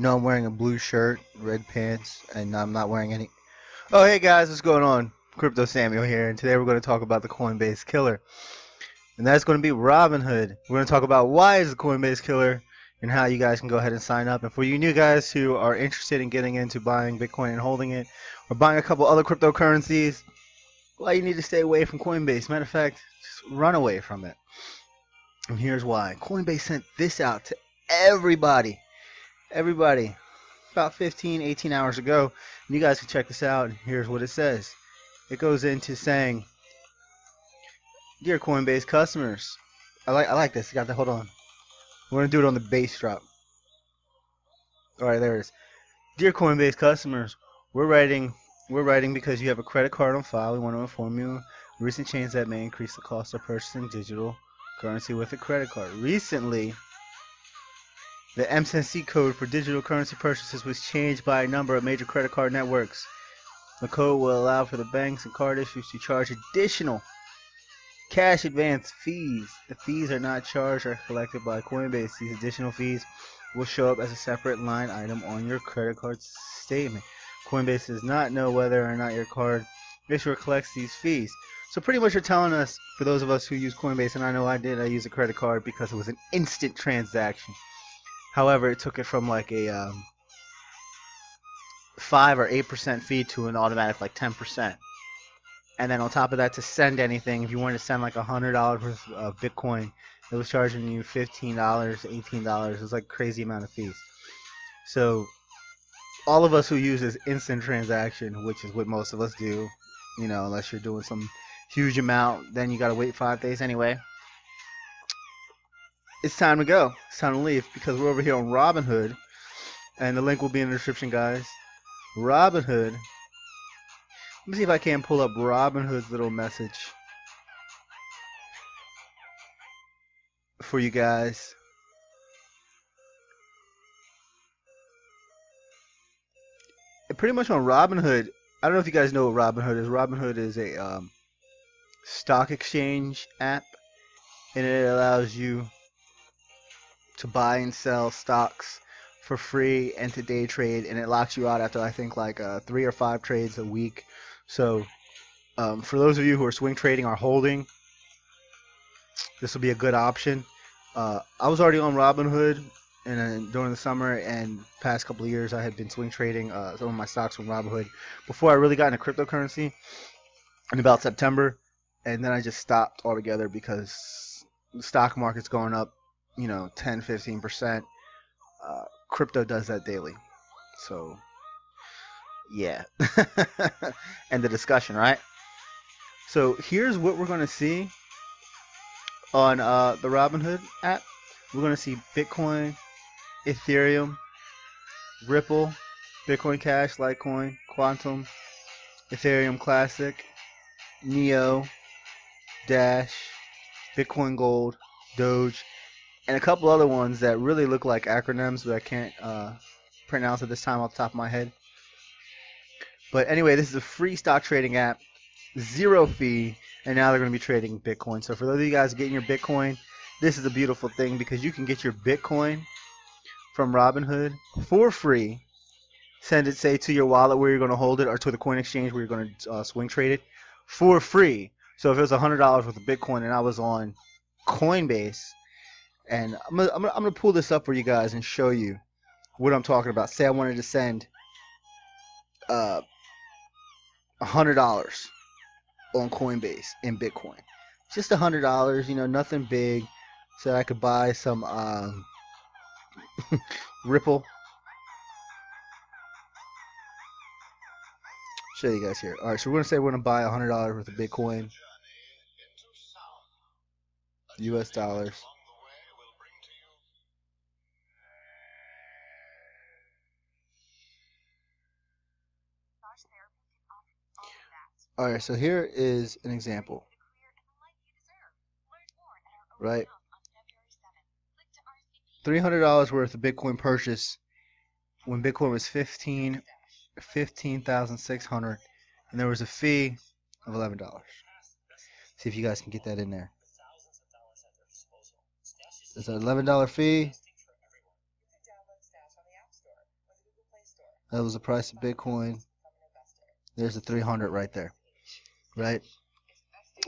No, I'm wearing a blue shirt, red pants, and I'm not wearing any. Oh, hey guys, what's going on? Crypto Samuel here, and today we're going to talk about the Coinbase killer. And that's going to be Robinhood. We're going to talk about why is the Coinbase killer and how you guys can go ahead and sign up. And for you new guys who are interested in getting into buying Bitcoin and holding it, or buying a couple other cryptocurrencies, well, you need to stay away from Coinbase. Matter of fact, just run away from it. And here's why. Coinbase sent this out to everybody. Everybody. About 15, 18 hours ago. And you guys can check this out. Here's what it says. It goes into saying, Dear Coinbase customers. I like I like this. You got that hold on. We're gonna do it on the bass drop. Alright, there it is. Dear Coinbase customers, we're writing we're writing because you have a credit card on file. We want to inform you recent changes that may increase the cost of purchasing digital currency with a credit card. Recently, the MCC code for digital currency purchases was changed by a number of major credit card networks. The code will allow for the banks and card issues to charge additional cash advance fees. The fees are not charged or collected by Coinbase. These additional fees will show up as a separate line item on your credit card statement. Coinbase does not know whether or not your card issuer collects these fees. So pretty much you're telling us, for those of us who use Coinbase, and I know I did, I use a credit card because it was an instant transaction. However, it took it from like a um, five or eight percent fee to an automatic like ten percent. And then on top of that, to send anything, if you wanted to send like a hundred dollars worth of Bitcoin, it was charging you fifteen dollars, eighteen dollars. It was like crazy amount of fees. So all of us who use this instant transaction, which is what most of us do, you know, unless you're doing some huge amount, then you gotta wait five days anyway. It's time to go. It's time to leave because we're over here on Robinhood, and the link will be in the description, guys. Robinhood. Let me see if I can pull up Robinhood's little message for you guys. pretty much on Robinhood. I don't know if you guys know what Robinhood is. Robinhood is a um, stock exchange app, and it allows you to buy and sell stocks for free and to day trade, and it locks you out after I think like uh, three or five trades a week. So, um, for those of you who are swing trading or holding, this will be a good option. Uh, I was already on Robinhood and during the summer and past couple of years, I had been swing trading uh, some of my stocks from Robinhood before I really got into cryptocurrency in about September, and then I just stopped altogether because the stock market's going up, you know, 10, 15 percent. Uh, crypto does that daily, so yeah. and the discussion, right? So here's what we're going to see on uh, the Robinhood app. We're going to see Bitcoin, Ethereum, Ripple, Bitcoin Cash, Litecoin, Qtum Ethereum Classic, Neo, Dash, Bitcoin Gold, Doge, and a couple other ones that really look like acronyms, but I can't uh, pronounce at this time off the top of my head. But anyway, this is a free stock trading app, zero fee, and now they're going to be trading Bitcoin. So for those of you guys getting your Bitcoin, this is a beautiful thing because you can get your Bitcoin from Robinhood for free. Send it, say, to your wallet where you're going to hold it, or to the coin exchange where you're going to uh, swing trade it for free. So if it was hundred dollars worth of Bitcoin and I was on Coinbase, and I'm gonna, I'm gonna, I'm gonna pull this up for you guys and show you what I'm talking about. Say I wanted to send uh hundred dollars on Coinbase in Bitcoin, just hundred dollars. You know, nothing big, so I could buy some um, Ripple. Show you guys here. All right, so we're gonna say we're gonna buy hundred dollars worth of Bitcoin, U.S. dollars. All right, so here is an example. Right. $300 worth of Bitcoin purchase when Bitcoin was 15 15,600 and there was a fee of $11. See if you guys can get that in there. There's an $11 fee. That was the price of Bitcoin. There's the 300 right there. Right?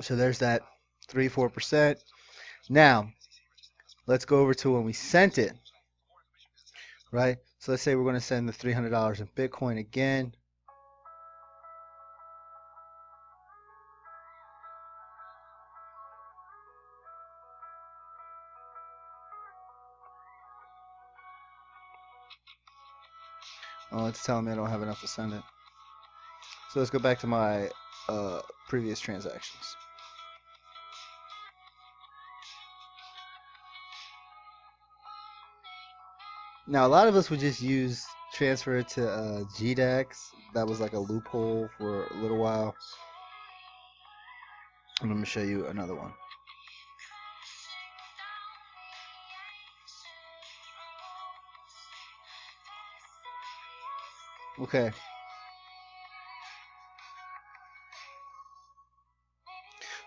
So there's that 3 4%. Now, let's go over to when we sent it. Right? So let's say we're going to send the $300 in Bitcoin again. Oh, it's telling me I don't have enough to send it. So let's go back to my uh, previous transactions. Now, a lot of us would just use transfer to uh, GDAX. That was like a loophole for a little while. I'm going to show you another one. Okay.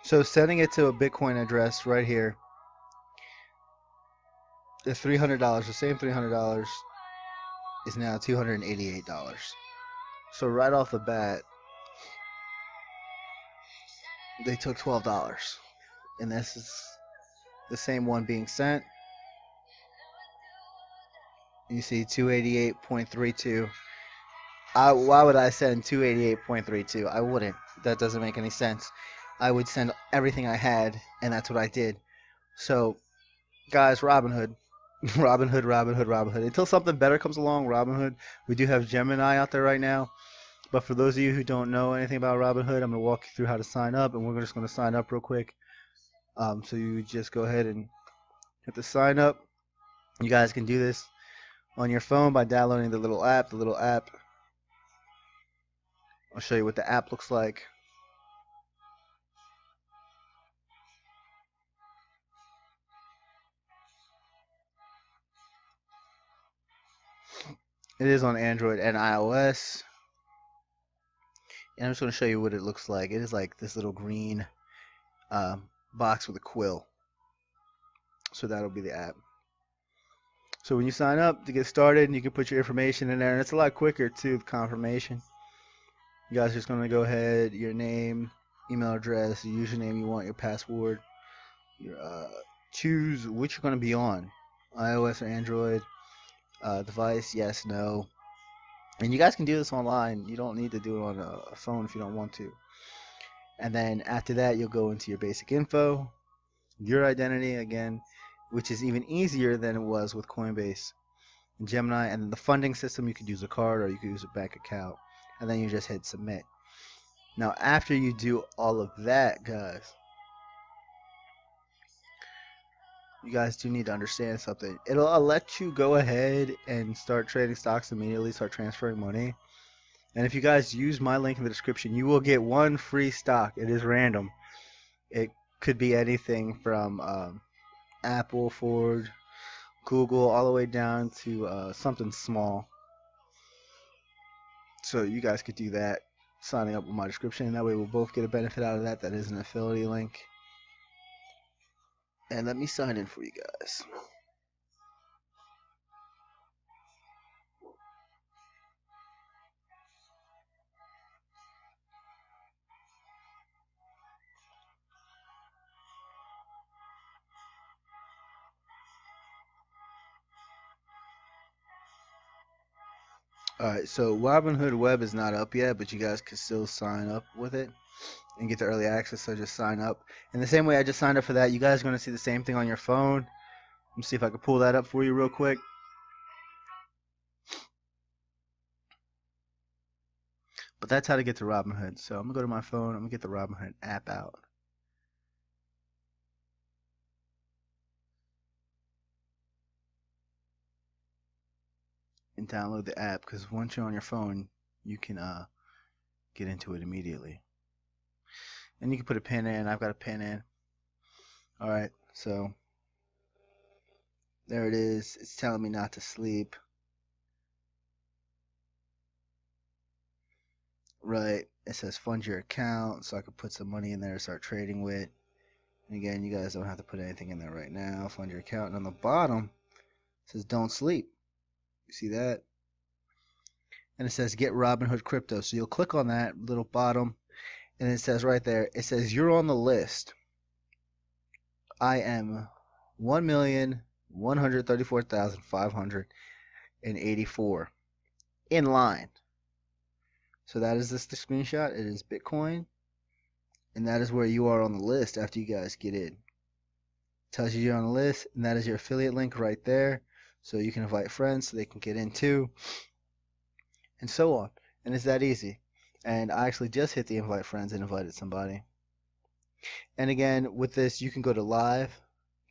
So sending it to a Bitcoin address right here, the $300, the same $300 is now $288. So right off the bat, they took $12. And this is the same one being sent. You see 288.32 I, why would I send 288.32? I wouldn't. That doesn't make any sense. I would send everything I had, and that's what I did. So, guys, Robinhood. Robinhood, Robinhood, Robinhood. Until something better comes along, Robinhood. We do have Gemini out there right now. But for those of you who don't know anything about Robinhood, I'm going to walk you through how to sign up, and we're just going to sign up real quick. Um, so you just go ahead and hit the sign up. You guys can do this on your phone by downloading the little app. The little app I'll show you what the app looks like. It is on Android and iOS. And I'm just going to show you what it looks like. It is like this little green uh, box with a quill. So that'll be the app. So when you sign up to get started, you can put your information in there, and it's a lot quicker too, confirmation. You guys are just going to go ahead, your name, email address, your username you want, your password. Your, uh, choose which you're going to be on, iOS or Android. Uh, device, yes, no. And you guys can do this online. You don't need to do it on a phone if you don't want to. And then after that, you'll go into your basic info, your identity again, which is even easier than it was with Coinbase and Gemini. And the funding system, you could use a card or you could use a bank account and then you just hit submit. Now after you do all of that guys, you guys do need to understand something. It'll let you go ahead and start trading stocks immediately, start transferring money. And if you guys use my link in the description, you will get one free stock. It is random. It could be anything from um, Apple, Ford, Google, all the way down to uh, something small. So you guys could do that, signing up with my description. That way we'll both get a benefit out of that. That is an affiliate link. And let me sign in for you guys. Alright, so Robinhood Web is not up yet, but you guys can still sign up with it and get the early access, so just sign up. In the same way I just signed up for that, you guys are going to see the same thing on your phone. Let me see if I can pull that up for you real quick. But that's how to get to Robinhood. So I'm going to go to my phone, I'm going to get the Robinhood app out. and download the app because once you're on your phone, you can uh, get into it immediately. And you can put a pin in. I've got a pin in. All right, so there it is. It's telling me not to sleep. Right, it says fund your account, so I can put some money in there to start trading with. And again, you guys don't have to put anything in there right now. Fund your account. And on the bottom, it says don't sleep. You see that? and it says get Robinhood crypto. So you'll click on that little bottom and it says right there, it says you're on the list. I am one million one hundred thirty-four thousand five hundred and eighty-four in line. So that is this the screenshot. It is Bitcoin, and that is where you are on the list after you guys get in. tells you you're on the list, and that is your affiliate link right there. So you can invite friends so they can get in too, and so on. And it's that easy. And I actually just hit the invite friends and invited somebody. And again, with this, you can go to live,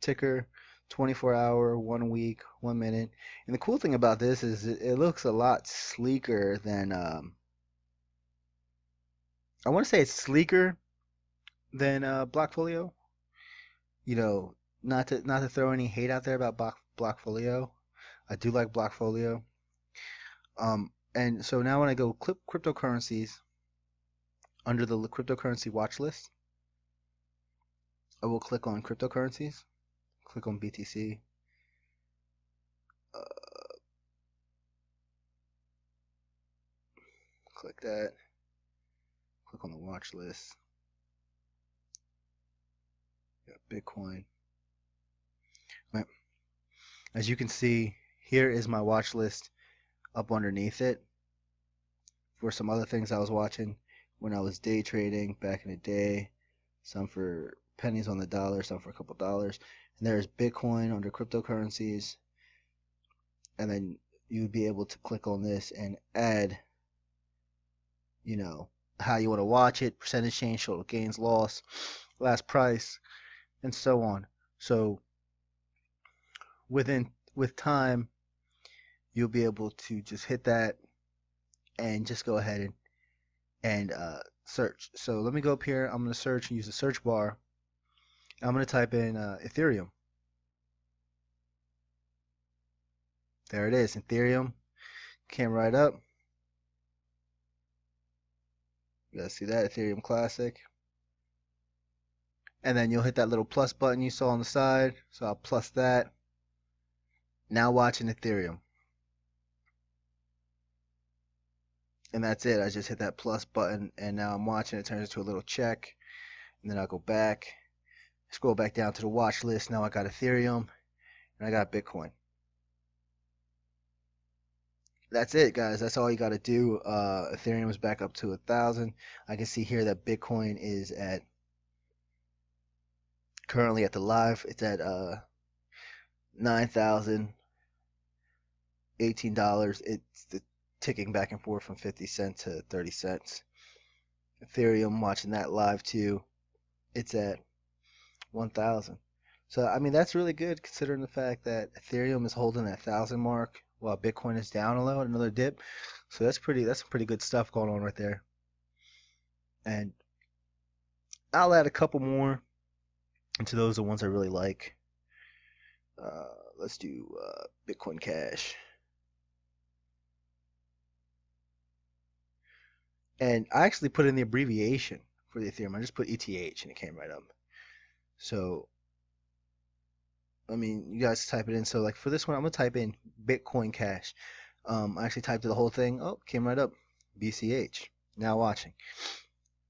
ticker, 24 hour, one week, one minute. And the cool thing about this is it, it looks a lot sleeker than. Um, I want to say it's sleeker than uh, Blockfolio. You know, not to not to throw any hate out there about Block, Blockfolio. I do like Blockfolio. Um, and so now when I go clip cryptocurrencies under the cryptocurrency watch list, I will click on cryptocurrencies, click on BTC. Uh, click that. Click on the watch list. Got Bitcoin. Right. As you can see, here is my watch list up underneath it for some other things I was watching when I was day trading back in the day. Some for pennies on the dollar, some for a couple dollars. And there's Bitcoin under cryptocurrencies. And then you'd be able to click on this and add, you know, how you want to watch it, percentage change, total gains, loss, last price, and so on. So within with time, you'll be able to just hit that and just go ahead and and uh, search. So let me go up here. I'm going to search and use the search bar. I'm going to type in uh, Ethereum. There it is, Ethereum. Came right up. You guys see that? Ethereum Classic. And then you'll hit that little plus button you saw on the side. So I'll plus that. Now watching Ethereum. And that's it. I just hit that plus button and now I'm watching. It turns into a little check and then I'll go back scroll back down to the watch list. Now I got Ethereum and I got Bitcoin. That's it guys. That's all you got to do. Uh, Ethereum is back up to a thousand. I can see here that Bitcoin is at currently at the live. It's at uh, nine thousand eighteen dollars. It's the ticking back and forth from 50 cents to 30 cents. Ethereum, watching that live too, it's at 1,000. So I mean that's really good considering the fact that Ethereum is holding that thousand mark while Bitcoin is down a little, another dip. So that's pretty that's some pretty good stuff going on right there. And I'll add a couple more into those the ones I really like. Uh, let's do uh, Bitcoin Cash. And I actually put in the abbreviation for the Ethereum. I just put ETH and it came right up. So, I mean, you guys type it in. So, like for this one, I'm going to type in Bitcoin Cash. Um, I actually typed the whole thing. Oh, came right up. BCH. Now watching.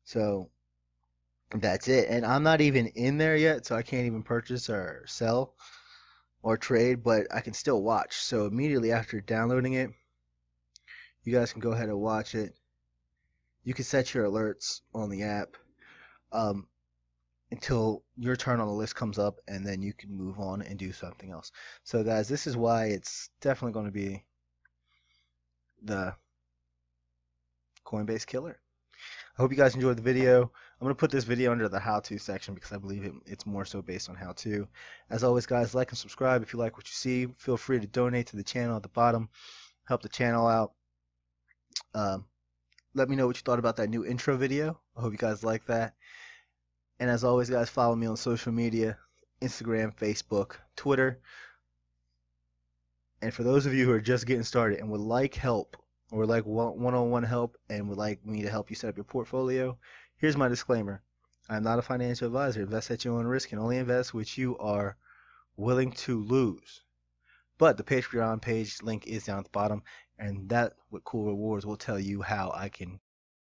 So, that's it. And I'm not even in there yet, so I can't even purchase or sell or trade, but I can still watch. So, immediately after downloading it, you guys can go ahead and watch it you can set your alerts on the app um, until your turn on the list comes up and then you can move on and do something else. So guys, this is why it's definitely going to be the Coinbase killer. I hope you guys enjoyed the video. I'm going to put this video under the how-to section because I believe it, it's more so based on how-to. As always, guys, like and subscribe if you like what you see. Feel free to donate to the channel at the bottom. Help the channel out. Um, let me know what you thought about that new intro video. I hope you guys like that. And as always, guys, follow me on social media Instagram, Facebook, Twitter. And for those of you who are just getting started and would like help, or like one on one help, and would like me to help you set up your portfolio, here's my disclaimer I'm not a financial advisor. Invest at your own risk and only invest which you are willing to lose. But the Patreon page link is down at the bottom. And that with cool rewards will tell you how I can